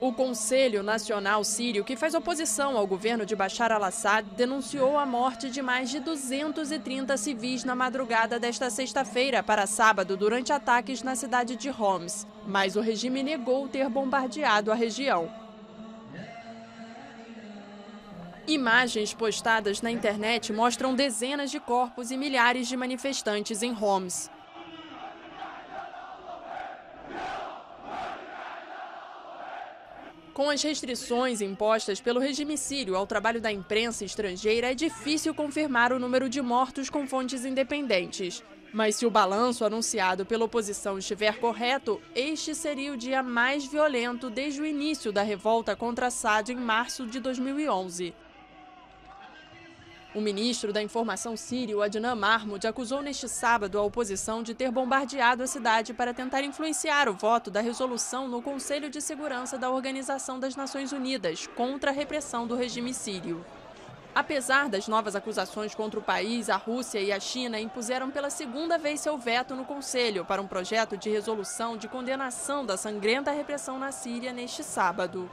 O Conselho Nacional Sírio, que faz oposição ao governo de Bashar al-Assad, denunciou a morte de mais de 230 civis na madrugada desta sexta-feira para sábado durante ataques na cidade de Homs. Mas o regime negou ter bombardeado a região. Imagens postadas na internet mostram dezenas de corpos e milhares de manifestantes em Homs. Com as restrições impostas pelo regime sírio ao trabalho da imprensa estrangeira, é difícil confirmar o número de mortos com fontes independentes. Mas se o balanço anunciado pela oposição estiver correto, este seria o dia mais violento desde o início da revolta contra Assad em março de 2011. O ministro da Informação sírio, Adnan Mahmoud, acusou neste sábado a oposição de ter bombardeado a cidade para tentar influenciar o voto da resolução no Conselho de Segurança da Organização das Nações Unidas contra a repressão do regime sírio. Apesar das novas acusações contra o país, a Rússia e a China impuseram pela segunda vez seu veto no Conselho para um projeto de resolução de condenação da sangrenta repressão na Síria neste sábado.